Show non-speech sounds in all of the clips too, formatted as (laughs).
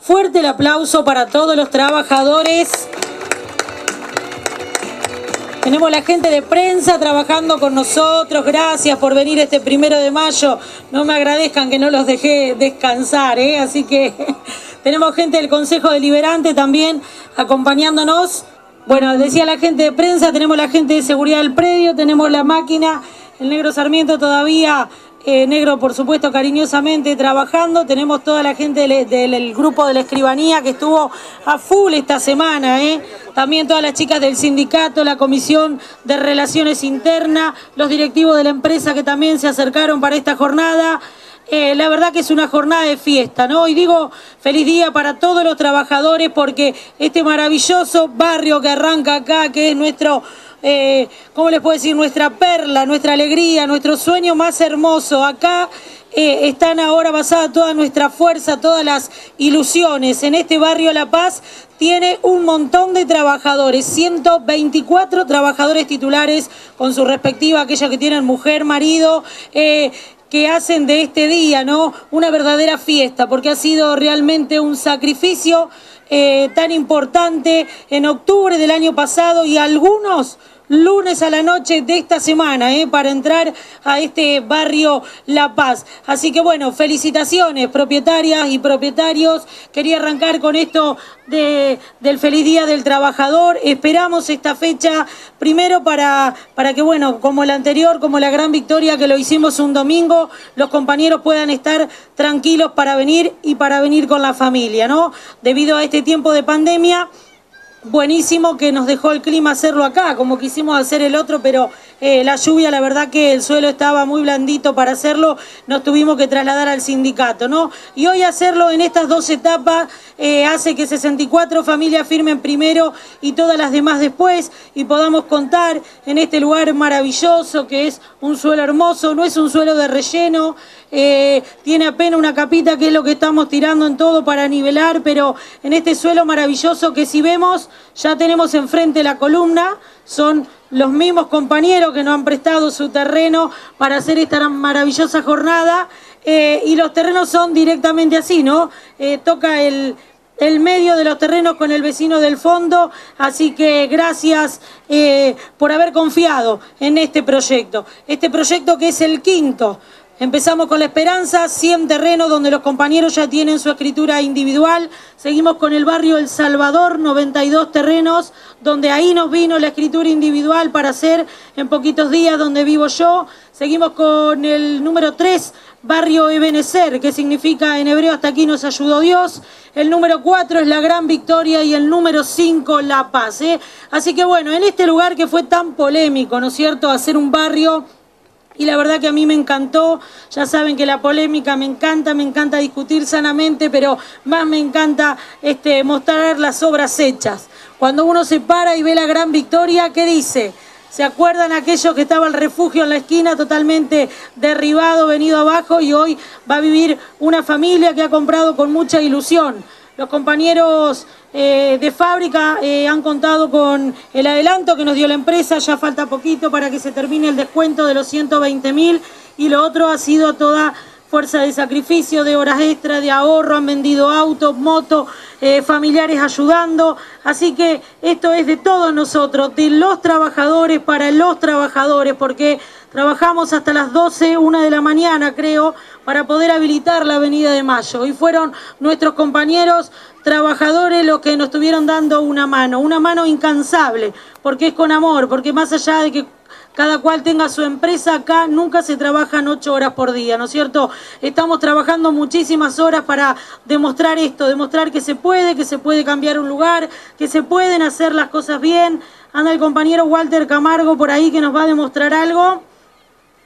Fuerte el aplauso para todos los trabajadores. Tenemos la gente de prensa trabajando con nosotros. Gracias por venir este primero de mayo. No me agradezcan que no los dejé descansar, ¿eh? Así que (laughs) tenemos gente del Consejo Deliberante también acompañándonos. Bueno, decía la gente de prensa, tenemos la gente de seguridad del predio, tenemos la máquina, el negro Sarmiento todavía eh, negro, por supuesto, cariñosamente trabajando. Tenemos toda la gente del, grupo de la escribanía que estuvo a full esta semana. ¿eh? También todas las chicas del sindicato, la comisión de relaciones internas, los directivos de la empresa que también se acercaron para esta jornada. Eh, la verdad que es una jornada de fiesta, ¿no? Y digo feliz día para todos los trabajadores porque este maravilloso barrio que arranca acá, que es nuestro eh, ¿cómo les puedo decir? Nuestra perla, nuestra alegría, nuestro sueño más hermoso. Acá eh, están ahora basadas toda nuestra fuerza, todas las ilusiones. En este barrio La Paz tiene un montón de trabajadores, 124 trabajadores titulares con su respectiva, aquellas que tienen mujer, marido. Eh, que hacen de este día, ¿no? Una verdadera fiesta, porque ha sido realmente un sacrificio tan importante en octubre del año pasado y algunos lunes a la noche de esta semana ¿eh? para entrar a este barrio La Paz. Así que bueno, felicitaciones propietarias y propietarios. Quería arrancar con esto de, del feliz día del trabajador. Esperamos esta fecha primero para, para que, bueno, como la anterior, como la gran victoria que lo hicimos un domingo, los compañeros puedan estar tranquilos para venir y para venir con la familia, ¿no? Debido a este tiempo de pandemia buenísimo que nos dejó el clima hacerlo acá, como quisimos hacer el otro, pero eh, la lluvia, la verdad que el suelo estaba muy blandito para hacerlo, nos tuvimos que trasladar al sindicato, ¿no? Y hoy hacerlo en estas dos etapas eh, hace que 64 familias firmen primero y todas las demás después y podamos contar en este lugar maravilloso que es un suelo hermoso, no es un suelo de relleno, eh, tiene apenas una capita que es lo que estamos tirando en todo para nivelar, pero en este suelo maravilloso que si vemos ya tenemos enfrente la columna, son los mismos compañeros que nos han prestado su terreno para hacer esta maravillosa jornada eh, y los terrenos son directamente así, ¿no? Eh, toca el, el medio de los terrenos con el vecino del fondo, así que gracias eh, por haber confiado en este proyecto. Este proyecto que es el quinto Empezamos con La Esperanza, 100 terrenos donde los compañeros ya tienen su escritura individual. Seguimos con el barrio El Salvador, 92 terrenos, donde ahí nos vino la escritura individual para hacer en poquitos días donde vivo yo. Seguimos con el número 3, barrio Ebenecer, que significa en hebreo hasta aquí nos ayudó Dios. El número 4 es la gran victoria y el número 5 la paz. ¿eh? Así que bueno, en este lugar que fue tan polémico, ¿no es cierto?, hacer un barrio y la verdad que a mí me encantó, ya saben que la polémica me encanta, me encanta discutir sanamente, pero más me encanta este, mostrar las obras hechas. Cuando uno se para y ve la gran victoria, ¿qué dice? ¿Se acuerdan aquellos que estaba el refugio en la esquina totalmente derribado, venido abajo y hoy va a vivir una familia que ha comprado con mucha ilusión? Los compañeros eh, de fábrica eh, han contado con el adelanto que nos dio la empresa, ya falta poquito para que se termine el descuento de los 120 mil y lo otro ha sido toda fuerza de sacrificio, de horas extra, de ahorro, han vendido autos, motos, eh, familiares ayudando. Así que esto es de todos nosotros, de los trabajadores para los trabajadores, porque trabajamos hasta las 12, una de la mañana creo, para poder habilitar la Avenida de Mayo. Y fueron nuestros compañeros trabajadores los que nos estuvieron dando una mano, una mano incansable, porque es con amor, porque más allá de que cada cual tenga su empresa, acá nunca se trabajan ocho horas por día, ¿no es cierto? Estamos trabajando muchísimas horas para demostrar esto, demostrar que se puede, que se puede cambiar un lugar, que se pueden hacer las cosas bien. Anda el compañero Walter Camargo por ahí que nos va a demostrar algo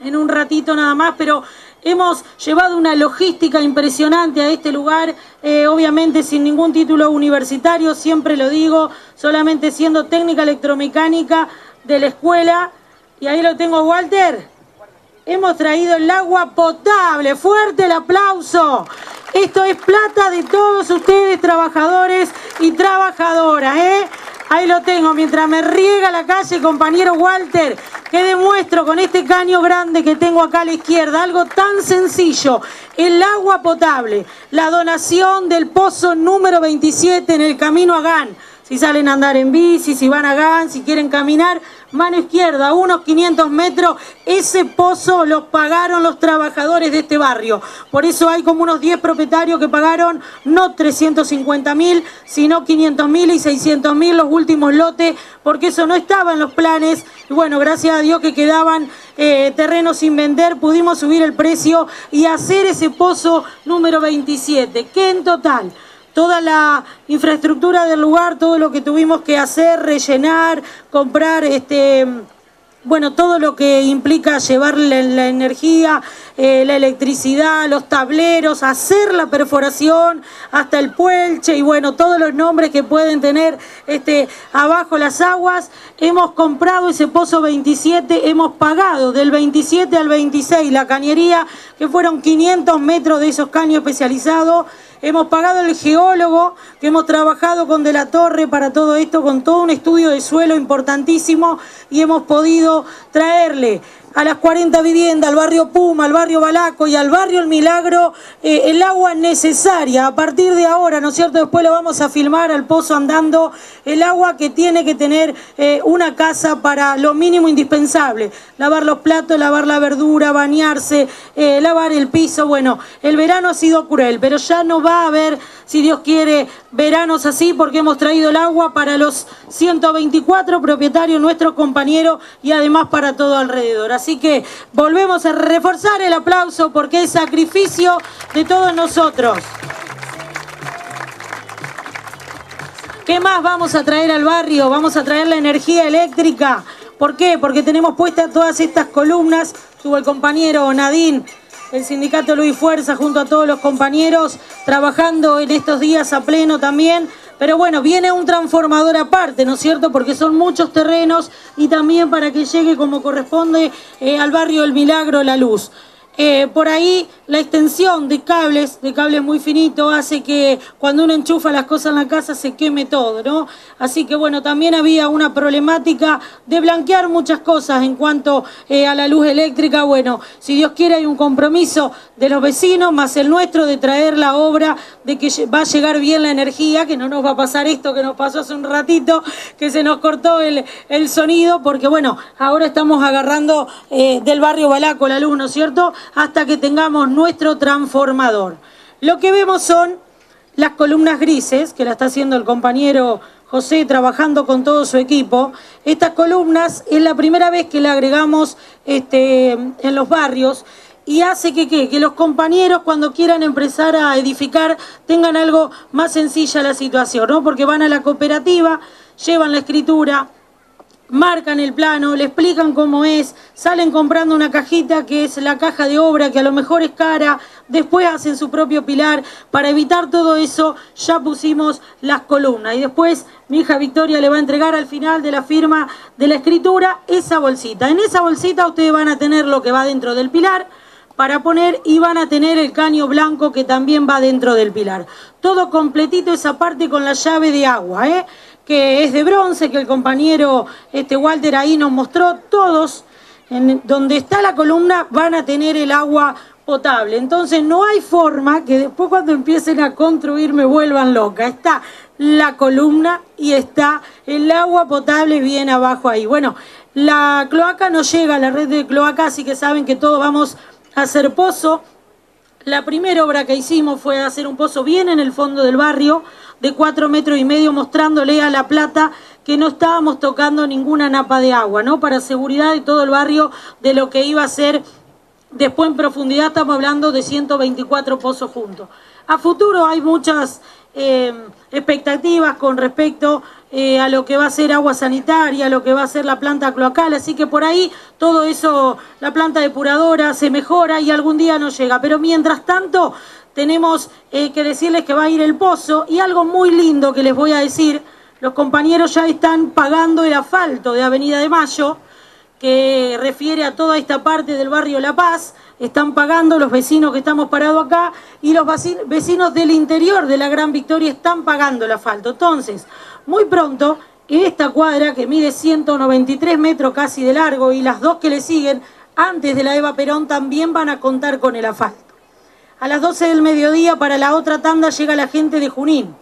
en un ratito nada más, pero hemos llevado una logística impresionante a este lugar, eh, obviamente sin ningún título universitario, siempre lo digo, solamente siendo técnica electromecánica de la escuela y ahí lo tengo, Walter. Hemos traído el agua potable. Fuerte el aplauso. Esto es plata de todos ustedes, trabajadores y trabajadoras. ¿eh? Ahí lo tengo, mientras me riega la calle, compañero Walter, que demuestro con este caño grande que tengo acá a la izquierda, algo tan sencillo, el agua potable, la donación del pozo número 27 en el camino a GAN. Si salen a andar en bici, si van a GAN, si quieren caminar, mano izquierda, unos 500 metros, ese pozo lo pagaron los trabajadores de este barrio. Por eso hay como unos 10 propietarios que pagaron no 350 mil, sino 500 mil y 600 mil los últimos lotes, porque eso no estaba en los planes. Y bueno, gracias a Dios que quedaban eh, terrenos sin vender, pudimos subir el precio y hacer ese pozo número 27, que en total toda la infraestructura del lugar, todo lo que tuvimos que hacer, rellenar, comprar, este, bueno, todo lo que implica llevar la, energía, eh, la electricidad, los tableros, hacer la perforación, hasta el puelche y bueno, todos los nombres que pueden tener este, abajo las aguas. Hemos comprado ese pozo 27, hemos pagado del 27 al 26 la cañería, que fueron 500 metros de esos caños especializados. Hemos pagado el geólogo, que hemos trabajado con De la Torre para todo esto, con todo un estudio de suelo importantísimo y hemos podido traerle a las 40 viviendas, al barrio Puma, al barrio Balaco y al barrio El Milagro, eh, el agua necesaria. A partir de ahora, ¿no es cierto? Después lo vamos a filmar al pozo andando, el agua que tiene que tener eh, una casa para lo mínimo indispensable. Lavar los platos, lavar la verdura, bañarse, eh, lavar el piso. Bueno, el verano ha sido cruel, pero ya no va a haber, si Dios quiere, veranos así porque hemos traído el agua para los 124 propietarios, nuestros compañeros y además para todo alrededor. Así que volvemos a reforzar el aplauso porque es sacrificio de todos nosotros. ¿Qué más vamos a traer al barrio? Vamos a traer la energía eléctrica. ¿Por qué? Porque tenemos puestas todas estas columnas. Tuvo el compañero Nadine el sindicato Luis Fuerza junto a todos los compañeros trabajando en estos días a pleno también. Pero bueno, viene un transformador aparte, ¿no es cierto? Porque son muchos terrenos y también para que llegue como corresponde eh, al barrio El Milagro la luz. Eh, por ahí la extensión de cables, de cables muy finitos, hace que cuando uno enchufa las cosas en la casa se queme todo, ¿no? Así que bueno, también había una problemática de blanquear muchas cosas en cuanto eh, a la luz eléctrica. Bueno, si Dios quiere hay un compromiso de los vecinos más el nuestro de traer la obra, de que va a llegar bien la energía, que no nos va a pasar esto que nos pasó hace un ratito, que se nos cortó el, sonido, porque bueno, ahora estamos agarrando eh, del barrio Balaco la luz, ¿no es cierto? Hasta que tengamos nuestro transformador. Lo que vemos son las columnas grises, que la está haciendo el compañero José trabajando con todo su equipo. Estas columnas es la primera vez que le agregamos este, en los barrios y hace que, que los compañeros cuando quieran empezar a edificar tengan algo más sencilla la situación, ¿no? Porque van a la cooperativa, llevan la escritura, marcan el plano, le explican cómo es, salen comprando una cajita que es la caja de obra, que a lo mejor es cara, después hacen su propio pilar. Para evitar todo eso, ya pusimos las columnas. Y después mi hija Victoria le va a entregar al final de la firma de la escritura esa bolsita. En esa bolsita ustedes van a tener lo que va dentro del pilar para poner y van a tener el caño blanco que también va dentro del pilar. Todo completito esa parte con la llave de agua, ¿eh? Que es de bronce, que el compañero este, Walter ahí nos mostró, todos, en donde está la columna, van a tener el agua potable. Entonces no hay forma que después cuando empiecen a construir me vuelvan loca. Está la columna y está el agua potable bien abajo ahí. Bueno, la cloaca no llega a la red de cloaca, así que saben que todos vamos a hacer pozo. La primera obra que hicimos fue hacer un pozo bien en el fondo del barrio, de cuatro metros y medio, mostrándole a La Plata que no estábamos tocando ninguna napa de agua, ¿no? Para seguridad de todo el barrio de lo que iba a ser después en profundidad, estamos hablando de 124 pozos juntos. A futuro hay muchas eh, expectativas con respecto eh, a lo que va a ser agua sanitaria, a lo que va a ser la planta cloacal, así que por ahí todo eso, la planta depuradora se mejora y algún día no llega. Pero mientras tanto, tenemos eh, que decirles que va a ir el pozo y algo muy lindo que les voy a decir, los compañeros ya están pagando el asfalto de Avenida de Mayo, que refiere a toda esta parte del barrio La Paz, están pagando los vecinos que estamos parados acá y los vecinos del interior de la Gran Victoria están pagando el asfalto. Entonces, muy pronto esta cuadra que mide 193 metros casi de largo y las dos que le siguen antes de la Eva Perón también van a contar con el asfalto. A las 12 del mediodía para la otra tanda llega la gente de Junín.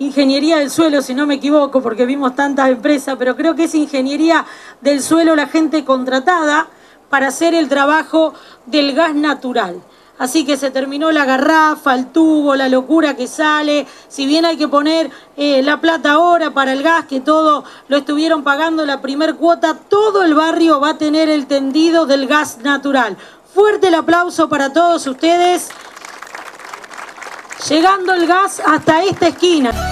Ingeniería del suelo, si no me equivoco, porque vimos tantas empresas, pero creo que es ingeniería del suelo la gente contratada para hacer el trabajo del gas natural. Así que se terminó la garrafa, el tubo, la locura que sale. Si bien hay que poner eh, la plata ahora para el gas, que todo lo estuvieron pagando la primer cuota, todo el barrio va a tener el tendido del gas natural. Fuerte el aplauso para todos ustedes. Llegando el gas hasta esta esquina.